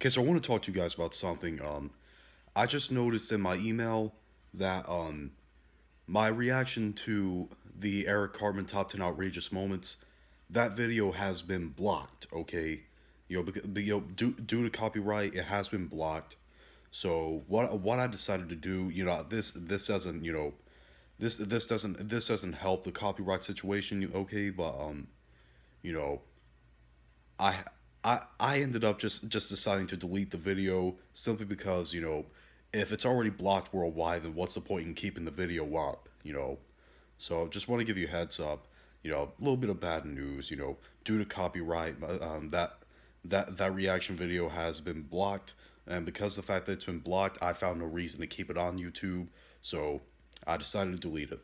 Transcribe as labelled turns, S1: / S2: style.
S1: Okay, so I want to talk to you guys about something. Um, I just noticed in my email that um, my reaction to the Eric Cartman top ten outrageous moments, that video has been blocked. Okay, you know, because, you know, due due to copyright, it has been blocked. So what what I decided to do, you know, this this doesn't, you know, this this doesn't this doesn't help the copyright situation. Okay, but um, you know, I I I ended up just just deciding to delete the video simply because you know if it's already blocked worldwide then what's the point in keeping the video up you know? So I just want to give you heads up you know a little bit of bad news you know due to copyright uh, um, that that that reaction video has been blocked and because of the fact that it's been blocked I found no reason to keep it on YouTube so I decided to delete it